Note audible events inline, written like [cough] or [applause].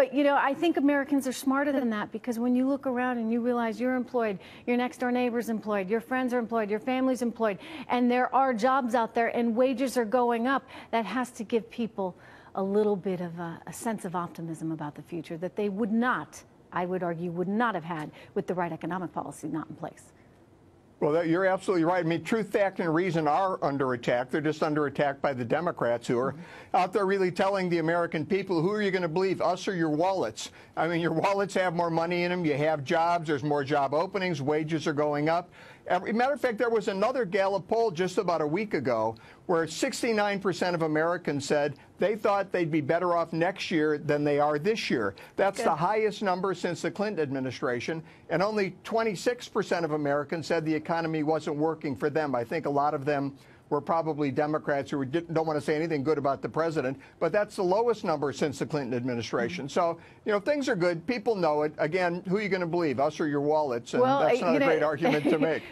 But you know, I think Americans are smarter than that because when you look around and you realize you're employed, your next door neighbor's employed, your friends are employed, your family's employed, and there are jobs out there and wages are going up, that has to give people a little bit of a, a sense of optimism about the future that they would not, I would argue, would not have had with the right economic policy not in place. Well, you're absolutely right. I mean, truth, fact, and reason are under attack. They're just under attack by the Democrats who are mm -hmm. out there really telling the American people, who are you going to believe, us or your wallets? I mean, your wallets have more money in them. You have jobs. There's more job openings. Wages are going up. A matter of fact, there was another Gallup poll just about a week ago where 69% of Americans said they thought they'd be better off next year than they are this year. That's Good. the highest number since the Clinton administration, and only 26% of Americans said the economy wasn't working for them. I think a lot of them were probably Democrats who don't want to say anything good about the president, but that's the lowest number since the Clinton administration. Mm -hmm. So, you know, things are good. People know it. Again, who are you going to believe, us or your wallets? And well, that's not a know, great argument to [laughs] make.